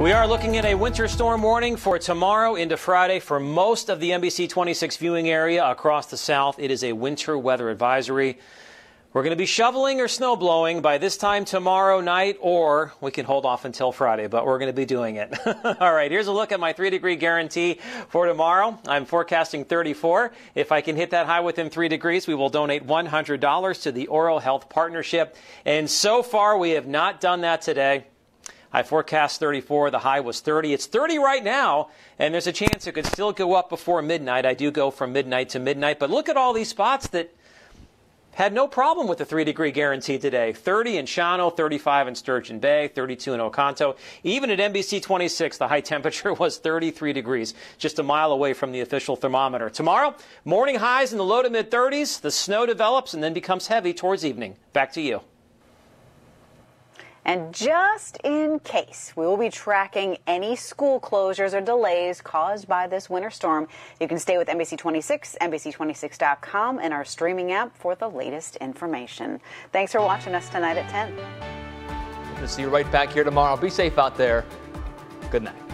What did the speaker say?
We are looking at a winter storm warning for tomorrow into Friday for most of the NBC 26 viewing area across the south. It is a winter weather advisory. We're going to be shoveling or snow blowing by this time tomorrow night, or we can hold off until Friday, but we're going to be doing it. All right, here's a look at my three degree guarantee for tomorrow. I'm forecasting 34. If I can hit that high within three degrees, we will donate $100 to the Oral Health Partnership. And so far, we have not done that today. I forecast 34. The high was 30. It's 30 right now, and there's a chance it could still go up before midnight. I do go from midnight to midnight, but look at all these spots that had no problem with the three degree guarantee today. 30 in Shawano, 35 in Sturgeon Bay, 32 in Oconto. Even at NBC 26, the high temperature was 33 degrees, just a mile away from the official thermometer. Tomorrow, morning highs in the low to mid 30s. The snow develops and then becomes heavy towards evening. Back to you. And just in case, we will be tracking any school closures or delays caused by this winter storm. You can stay with NBC 26, NBC26.com, and our streaming app for the latest information. Thanks for watching us tonight at 10. We'll see you right back here tomorrow. Be safe out there. Good night.